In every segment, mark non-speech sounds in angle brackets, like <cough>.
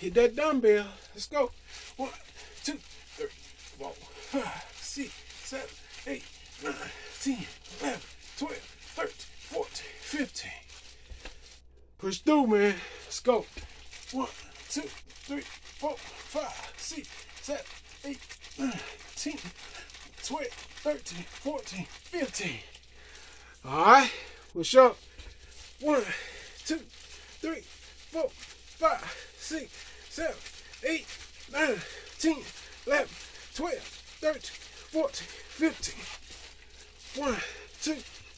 Hit that dumbbell. Let's go. One, two, three, four, five, six, seven, eight, nine, ten, eleven, twelve, thirteen, fourteen, fifteen. Push through, man. Let's go. One, two, three, four, five, six, seven, eight, nine, ten, twelve, thirteen, fourteen, fifteen. All right. Push up. One, two, three, four, five, six, seven, eight, nine, ten, eleven, twelve, thirteen, fourteen, fifteen. One, two,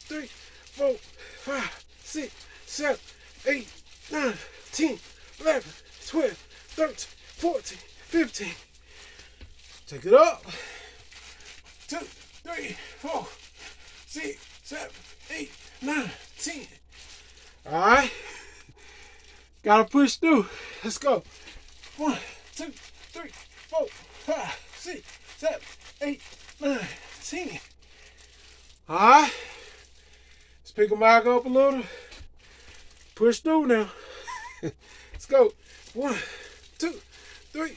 three, four, five, six, seven, eight, nine, ten, eleven, twelve, thirteen, fourteen, fifteen. Take it up. Two, three, four, six, seven, eight, nine, ten. All right. Gotta push through. Let's go. One, two, three, four, five, six, seven, eight, nine, ten. All right. Let's pick them back up a little. Push through now. <laughs> Let's go. One, two, three,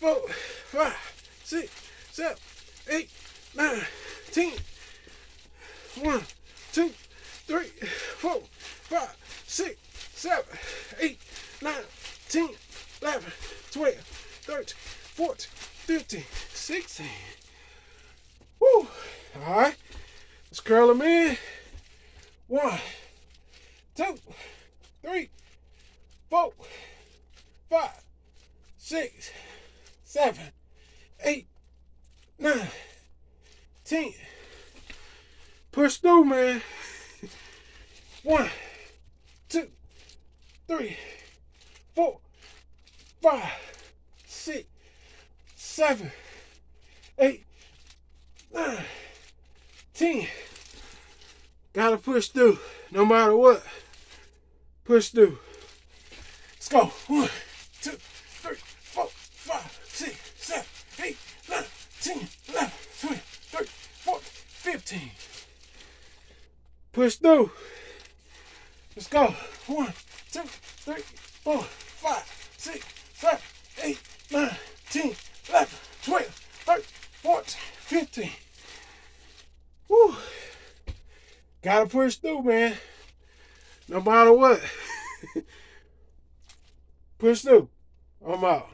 four, five, six, seven, eight, nine, ten. One, two, three, four, five, six, seven, eight, nine, ten, eleven, twelve, thirteen, fourteen, fifteen, sixteen. Woo! All right. Let's curl them in. One, two, three, four, five, six, seven, eight, nine, ten. Push through, man. One, three, four, five, six, seven, eight, nine, ten. Gotta push through, no matter what. Push through. Let's go. One, two, three, four, five, six, seven, eight, nine, ten, eleven, twelve, thirteen, fourteen, fifteen. Push through. Let's go. One, two, three, four, five, six, seven, eight, nine, ten, eleven, twelve, thirteen, fourteen, fifteen. Woo. Gotta push through, man. No matter what. <laughs> push through. I'm out.